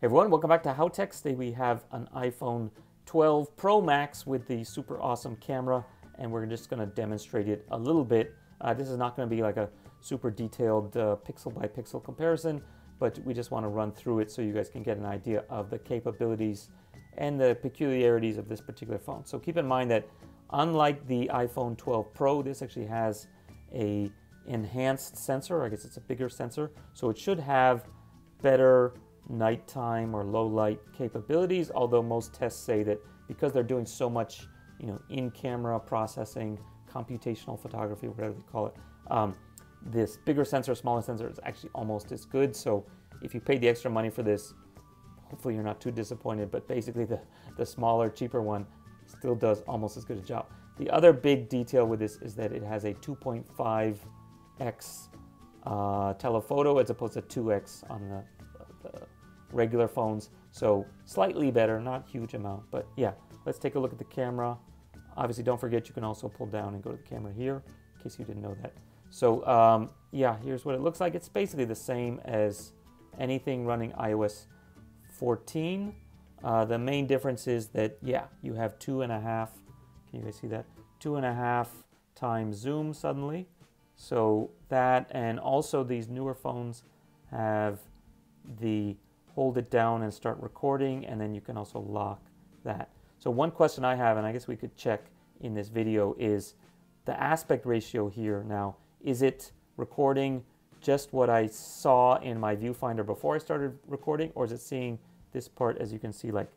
Everyone, welcome back to HowTech. Today we have an iPhone 12 Pro Max with the super awesome camera and we're just going to demonstrate it a little bit. Uh, this is not going to be like a super detailed uh, pixel by pixel comparison, but we just want to run through it so you guys can get an idea of the capabilities and the peculiarities of this particular phone. So keep in mind that unlike the iPhone 12 Pro, this actually has a enhanced sensor. I guess it's a bigger sensor. So it should have better nighttime or low light capabilities, although most tests say that because they're doing so much, you know, in-camera processing, computational photography, whatever they call it, um, this bigger sensor, smaller sensor is actually almost as good. So if you paid the extra money for this, hopefully you're not too disappointed, but basically the, the smaller, cheaper one still does almost as good a job. The other big detail with this is that it has a 2.5x uh, telephoto as opposed to 2x on the, the regular phones. So slightly better, not huge amount, but yeah, let's take a look at the camera. Obviously, don't forget you can also pull down and go to the camera here, in case you didn't know that. So um, yeah, here's what it looks like. It's basically the same as anything running iOS 14. Uh, the main difference is that, yeah, you have two and a half, can you guys see that? Two and a half times zoom suddenly. So that, and also these newer phones have the hold it down and start recording, and then you can also lock that. So one question I have, and I guess we could check in this video, is the aspect ratio here now. Is it recording just what I saw in my viewfinder before I started recording, or is it seeing this part, as you can see, like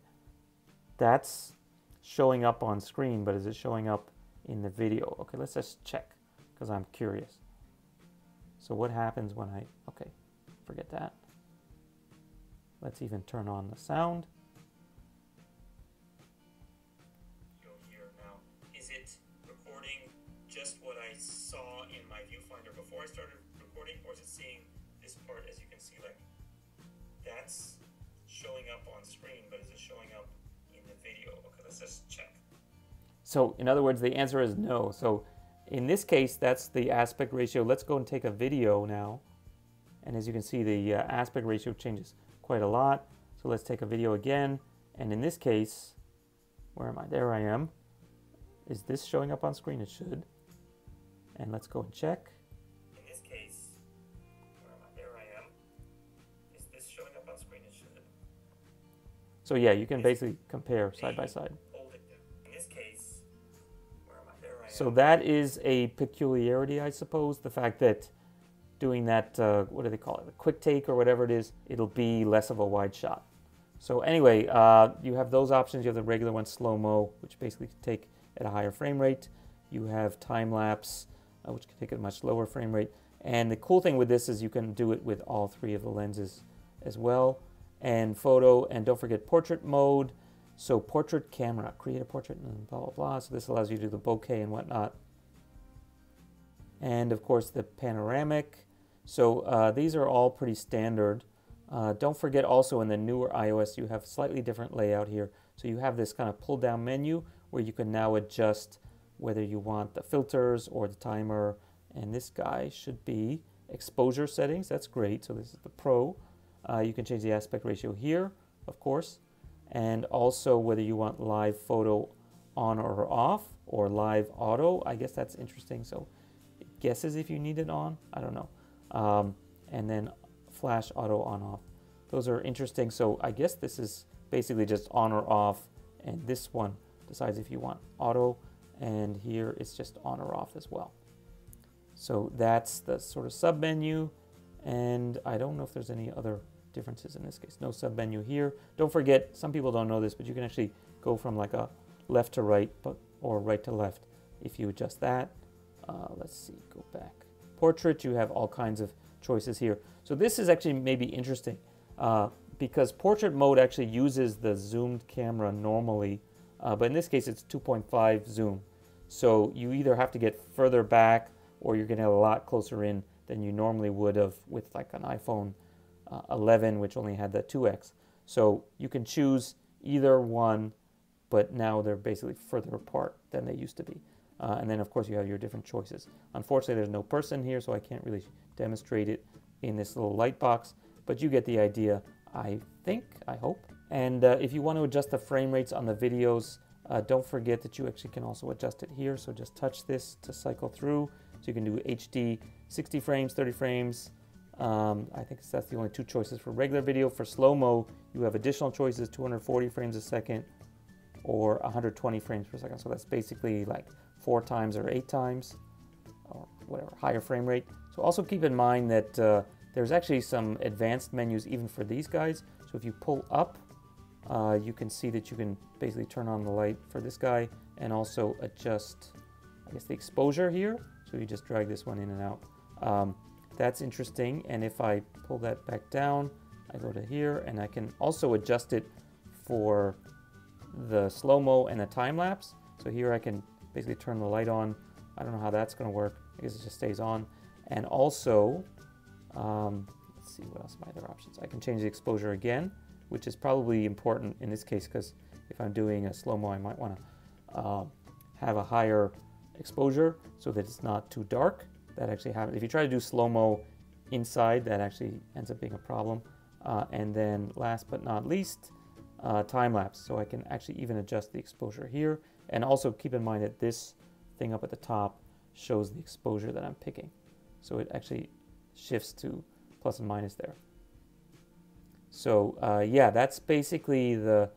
that's showing up on screen, but is it showing up in the video? Okay, let's just check because I'm curious. So what happens when I, okay, forget that. Let's even turn on the sound. Is it recording just what I saw in my viewfinder before I started recording, or is it seeing this part, as you can see, like that's showing up on screen, but is it showing up in the video? Okay, let's just check. So in other words, the answer is no. So in this case, that's the aspect ratio. Let's go and take a video now. And as you can see, the uh, aspect ratio changes quite a lot. So let's take a video again. And in this case, where am I? There I am. Is this showing up on screen? It should. And let's go and check. In this case, where am I? There I am. Is this showing up on screen? It should. So yeah, you can basically compare side by side. In this case, where am I? I. So that is a peculiarity, I suppose, the fact that doing that, uh, what do they call it, a quick take or whatever it is, it'll be less of a wide shot. So anyway, uh, you have those options. You have the regular one, slow-mo, which basically can take at a higher frame rate. You have time-lapse, uh, which can take at a much lower frame rate. And the cool thing with this is you can do it with all three of the lenses as well. And photo, and don't forget portrait mode. So portrait camera, create a portrait and blah, blah, blah. So this allows you to do the bokeh and whatnot. And of course the panoramic, so uh, these are all pretty standard. Uh, don't forget also in the newer iOS you have slightly different layout here. So you have this kind of pull down menu where you can now adjust whether you want the filters or the timer. And this guy should be exposure settings. That's great. So this is the Pro. Uh, you can change the aspect ratio here, of course. And also whether you want live photo on or off or live auto. I guess that's interesting. So it guesses if you need it on. I don't know um, and then flash auto on off. Those are interesting. So I guess this is basically just on or off, and this one decides if you want auto, and here it's just on or off as well. So that's the sort of sub menu, and I don't know if there's any other differences in this case. No sub menu here. Don't forget, some people don't know this, but you can actually go from like a left to right, but or right to left if you adjust that. Uh, let's see, go back portrait, you have all kinds of choices here. So this is actually maybe interesting uh, because portrait mode actually uses the zoomed camera normally, uh, but in this case it's 2.5 zoom. So you either have to get further back or you're getting a lot closer in than you normally would have with like an iPhone uh, 11, which only had the 2x. So you can choose either one, but now they're basically further apart than they used to be. Uh, and then of course you have your different choices. Unfortunately there's no person here so I can't really demonstrate it in this little light box, but you get the idea. I think, I hope. And uh, if you want to adjust the frame rates on the videos, uh, don't forget that you actually can also adjust it here. So just touch this to cycle through. So you can do HD 60 frames, 30 frames. Um, I think that's the only two choices for regular video. For slow-mo, you have additional choices, 240 frames a second or 120 frames per second. So that's basically like four times or eight times or whatever, higher frame rate. So also keep in mind that uh, there's actually some advanced menus even for these guys. So if you pull up, uh, you can see that you can basically turn on the light for this guy and also adjust, I guess, the exposure here. So you just drag this one in and out. Um, that's interesting. And if I pull that back down, I go to here and I can also adjust it for the slow-mo and the time-lapse. So here I can basically turn the light on. I don't know how that's going to work. I guess it just stays on. And also, um, let's see, what else my other options? I can change the exposure again, which is probably important in this case because if I'm doing a slow-mo, I might want to uh, have a higher exposure so that it's not too dark. That actually happens. If you try to do slow-mo inside, that actually ends up being a problem. Uh, and then last but not least, uh, time lapse. So I can actually even adjust the exposure here. And also keep in mind that this thing up at the top shows the exposure that I'm picking. So it actually shifts to plus and minus there. So uh, yeah, that's basically the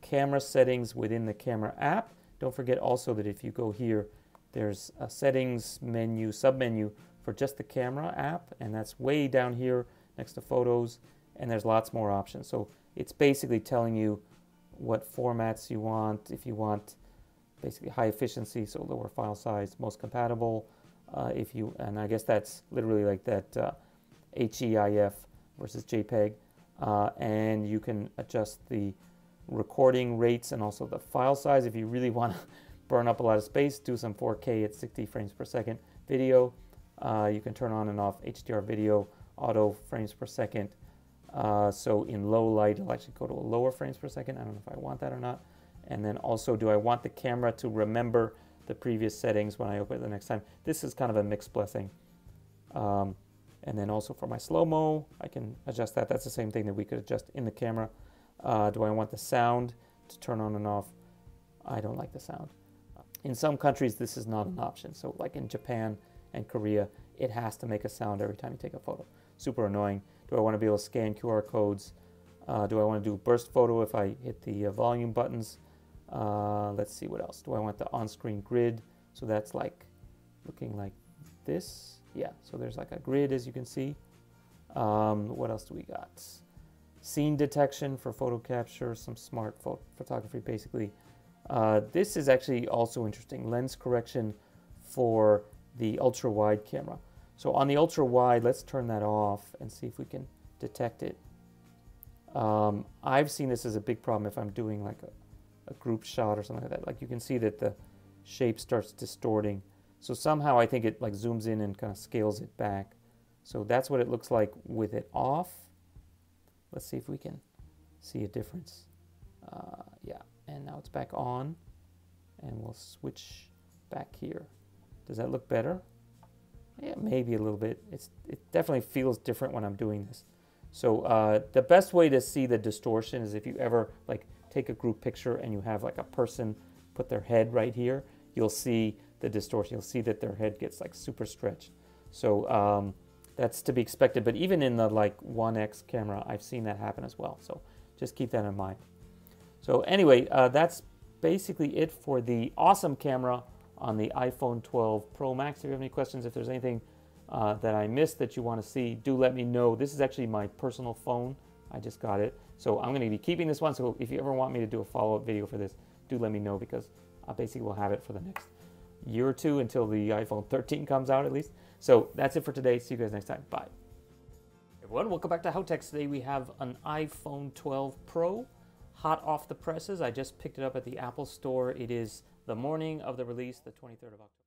camera settings within the camera app. Don't forget also that if you go here, there's a settings menu, submenu for just the camera app, and that's way down here next to photos, and there's lots more options. So it's basically telling you what formats you want, if you want basically high efficiency, so lower file size, most compatible. Uh, if you, and I guess that's literally like that uh, HEIF versus JPEG, uh, and you can adjust the recording rates and also the file size if you really want to burn up a lot of space. Do some 4K at 60 frames per second video. Uh, you can turn on and off HDR video, auto frames per second, uh, so in low light, it'll actually go to a lower frames per second. I don't know if I want that or not. And then also, do I want the camera to remember the previous settings when I open it the next time? This is kind of a mixed blessing. Um, and then also for my slow-mo, I can adjust that. That's the same thing that we could adjust in the camera. Uh, do I want the sound to turn on and off? I don't like the sound. In some countries, this is not an option. So like in Japan and Korea, it has to make a sound every time you take a photo. Super annoying. Do I want to be able to scan QR codes? Uh, do I want to do burst photo if I hit the uh, volume buttons? Uh, let's see what else. Do I want the on-screen grid? So that's like looking like this. Yeah, so there's like a grid as you can see. Um, what else do we got? Scene detection for photo capture, some smart pho photography basically. Uh, this is actually also interesting. Lens correction for the ultra wide camera. So on the ultra wide, let's turn that off and see if we can detect it. Um, I've seen this as a big problem if I'm doing like a, a group shot or something like that. Like you can see that the shape starts distorting. So somehow I think it like zooms in and kind of scales it back. So that's what it looks like with it off. Let's see if we can see a difference. Uh, yeah, and now it's back on. And we'll switch back here. Does that look better? Yeah, maybe a little bit. It's, it definitely feels different when I'm doing this. So uh, the best way to see the distortion is if you ever like take a group picture and you have like a person put their head right here, you'll see the distortion. You'll see that their head gets like super stretched. So um, that's to be expected. But even in the like 1X camera, I've seen that happen as well. So just keep that in mind. So anyway, uh, that's basically it for the awesome camera on the iPhone 12 Pro Max. If you have any questions, if there's anything uh, that I missed that you want to see, do let me know. This is actually my personal phone. I just got it. So I'm going to be keeping this one. So if you ever want me to do a follow-up video for this, do let me know because I basically will have it for the next year or two until the iPhone 13 comes out at least. So that's it for today. See you guys next time. Bye. Everyone, welcome back to HowTech. Today we have an iPhone 12 Pro hot off the presses. I just picked it up at the Apple Store. It is the morning of the release, the 23rd of October.